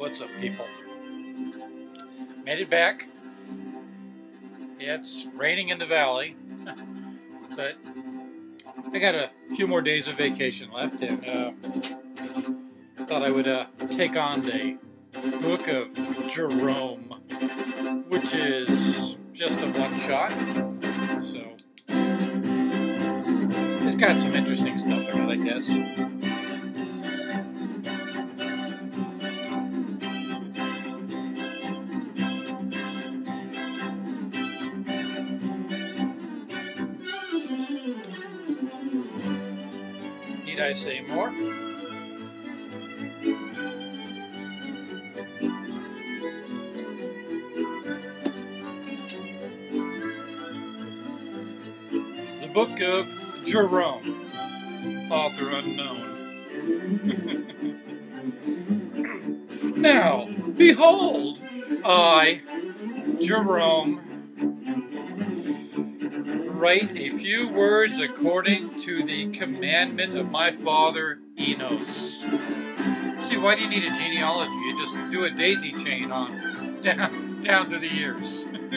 What's up, people? Made it back. It's raining in the valley, but I got a few more days of vacation left, and uh, thought I would uh, take on the book of Jarom, which is just a one shot. So it's got some interesting stuff in it, I guess. I say more? The Book of Jarom, author unknown. now, behold, I, Jarom, write a few words according to the commandment of my father Enos. See, why do you need a genealogy? You just do a daisy chain on down down through the years.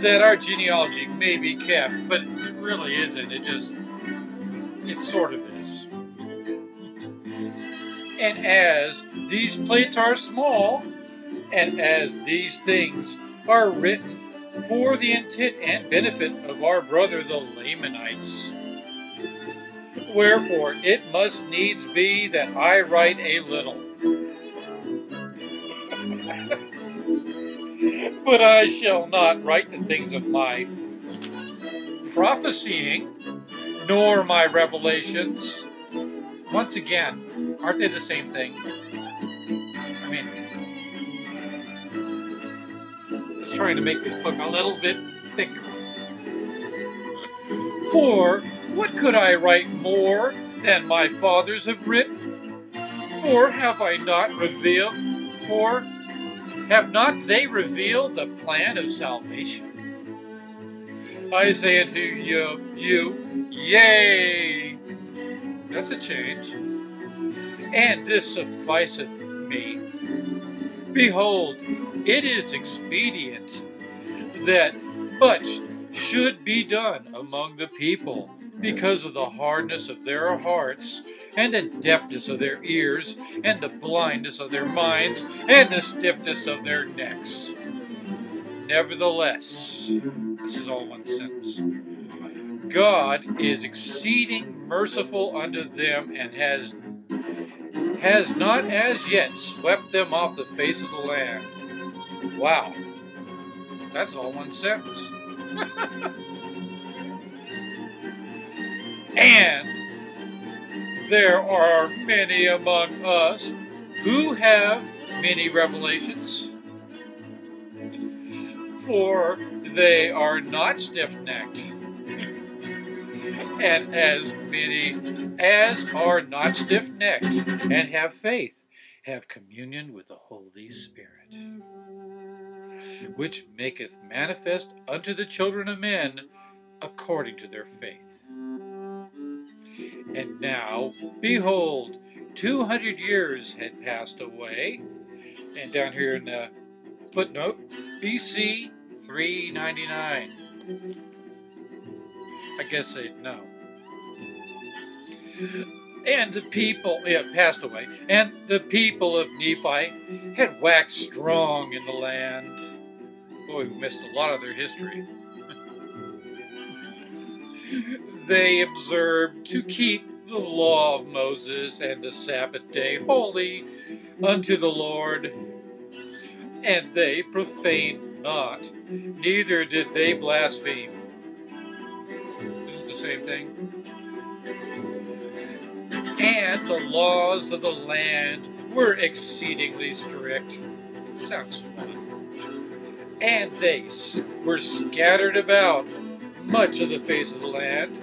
that our genealogy may be kept, but it really isn't. It just it sort of is. And as these plates are small, and as these things are written for the intent and benefit of our brother the Lamanites. Wherefore it must needs be that I write a little. but I shall not write the things of my prophesying, nor my revelations. Once again, aren't they the same thing? Trying to make this book a little bit thicker. For what could I write more than my fathers have written? For have I not revealed? For have not they revealed the plan of salvation? I say unto you, you, yea. That's a change. And this sufficeth me. Behold, it is expedient that much should be done among the people because of the hardness of their hearts, and the deafness of their ears, and the blindness of their minds, and the stiffness of their necks. Nevertheless, this is all one sentence. God is exceeding merciful unto them and has has not as yet swept them off the face of the land. Wow. That's all one sentence. and there are many among us who have many revelations, for they are not stiff necked. and as many as are not stiff necked and have faith have communion with the Holy Spirit which maketh manifest unto the children of men according to their faith. And now, behold, 200 years had passed away, and down here in the footnote, BC 399. I guess they'd know. And the people, yeah, passed away, and the people of Nephi had waxed strong in the land. Boy, we missed a lot of their history. they observed to keep the law of Moses and the Sabbath day holy unto the Lord, and they profaned not, neither did they blaspheme. The same thing? And the laws of the land were exceedingly strict. Sounds fun and they were scattered about much of the face of the land,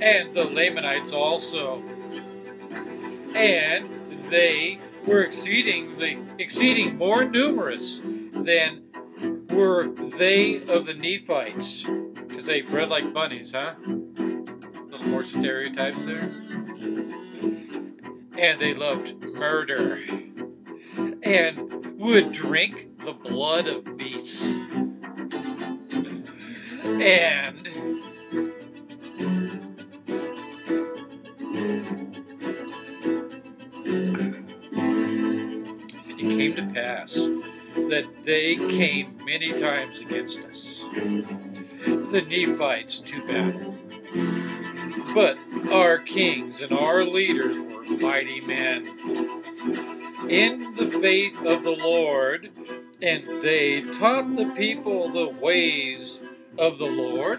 and the Lamanites also. And they were exceedingly exceeding more numerous than were they of the Nephites, because they bred like bunnies, huh? A little more stereotypes there. and they loved murder and would drink the blood of beasts. And it came to pass that they came many times against us, the Nephites, to battle. But our kings and our leaders were mighty men in the faith of the Lord, and they taught the people the ways of the Lord.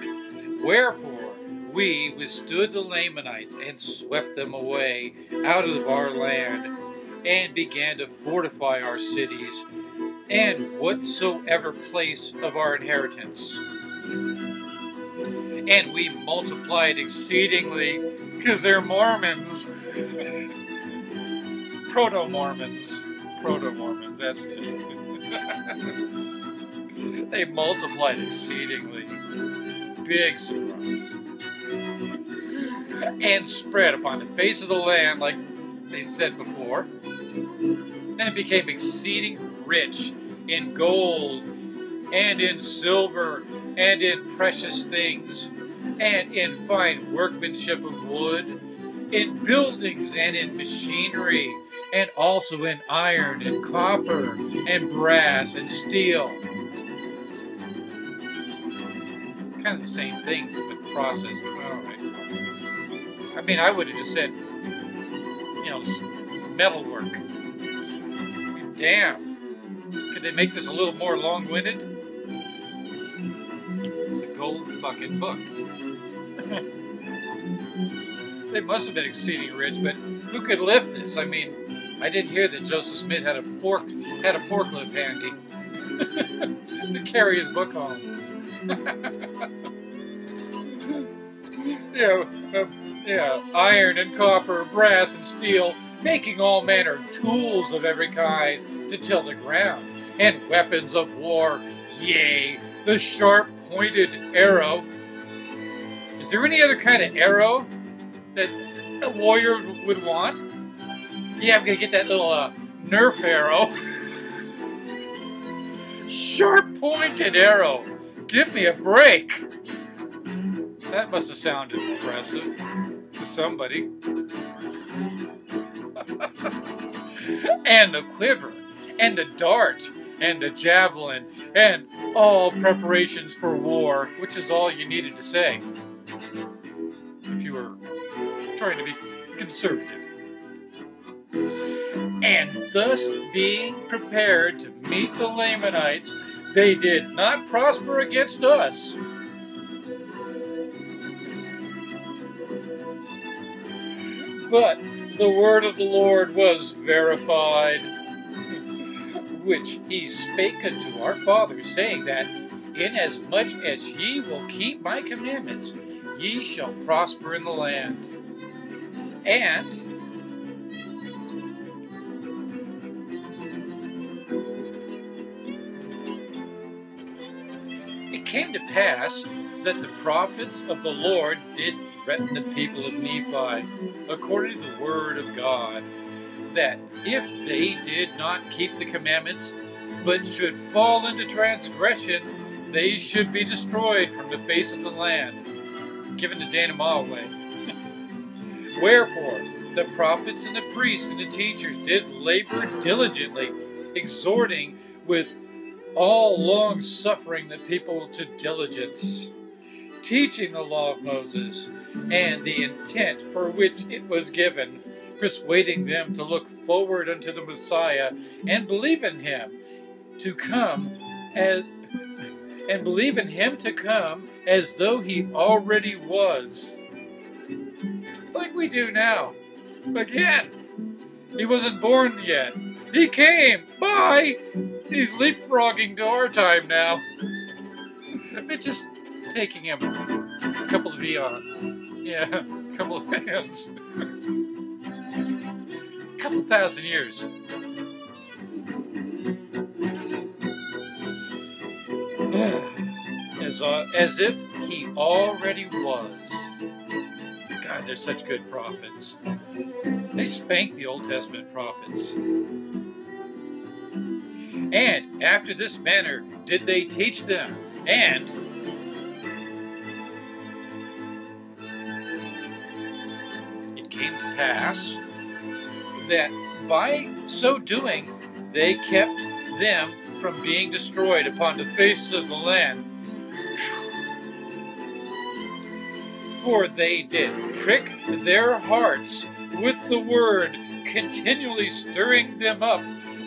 Wherefore we withstood the Lamanites and swept them away out of our land, and began to fortify our cities and whatsoever place of our inheritance. And we multiplied exceedingly because they're Mormons. Proto Mormons. Proto Mormons, that's it. they multiplied exceedingly. Big surprise. And spread upon the face of the land, like they said before. And became exceeding rich in gold and in silver and in precious things and in fine workmanship of wood, in buildings and in machinery, and also in iron and copper and brass and steel. Kind of the same things, but processed. All right. I mean, I would have just said, you know, metalwork. Damn. Could they make this a little more long-winded? It's a gold fucking book. they must have been exceeding rich, but who could lift this? I mean, I didn't hear that Joseph Smith had a fork had a forklift handy to carry his book home. Yeah, uh, yeah, iron and copper, brass and steel, making all manner of tools of every kind to till the ground, and weapons of war, yea, the sharp pointed arrow is there any other kind of arrow that a warrior would want? Yeah, I'm gonna get that little uh, Nerf arrow. Sharp pointed arrow. Give me a break. That must have sounded impressive to somebody. and a quiver, and a dart, and a javelin, and all preparations for war, which is all you needed to say if you were trying to be conservative. And thus being prepared to meet the Lamanites, they did not prosper against us. But the word of the Lord was verified, which he spake unto our fathers, saying that, Inasmuch as ye will keep my commandments, ye shall prosper in the land. And came to pass that the prophets of the Lord did threaten the people of Nephi, according to the word of God, that if they did not keep the commandments, but should fall into transgression, they should be destroyed from the face of the land given to Dana Malway. Wherefore, the prophets and the priests and the teachers did labor diligently, exhorting with all long suffering the people to diligence, teaching the law of Moses and the intent for which it was given, persuading them to look forward unto the Messiah and believe in him to come as and believe in him to come as though he already was. Like we do now. Again. He wasn't born yet. He came. Bye. He's leapfrogging to our time now. It's just taking him a couple of eons. Yeah, a couple of hands. a couple thousand years. as, uh, as if he already was. God, they're such good prophets. They spanked the Old Testament prophets. And after this manner did they teach them, and it came to pass that by so doing they kept them from being destroyed upon the face of the land. For they did prick their hearts with the word, continually stirring them up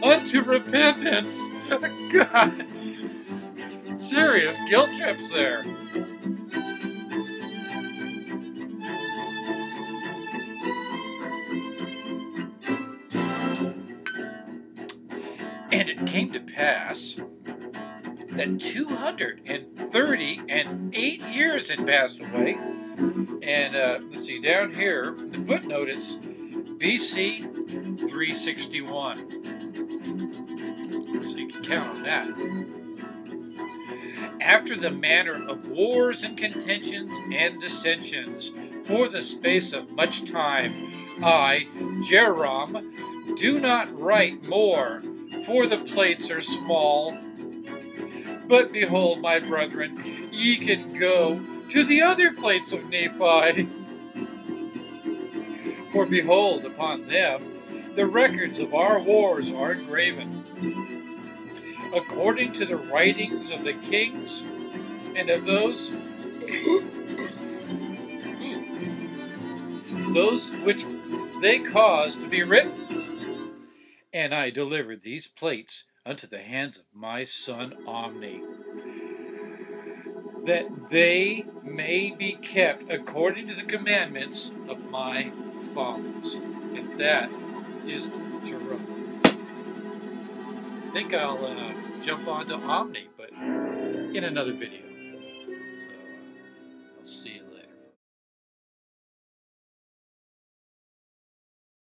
unto repentance. God. Serious guilt trips there. And it came to pass that 230 and 8 years had passed away. And uh, let's see, down here, the footnote is BC 361. So you can count on that. After the manner of wars and contentions and dissensions, for the space of much time, I, Jarom, do not write more, for the plates are small. But behold, my brethren, ye can go to the other plates of Nephi. For behold, upon them the records of our wars are engraven, according to the writings of the kings and of those those which they caused to be written. And I delivered these plates unto the hands of my son Omni, that they may be kept according to the commandments of my fathers. And that is Jarom. I think I'll uh, jump onto Omni, but in another video.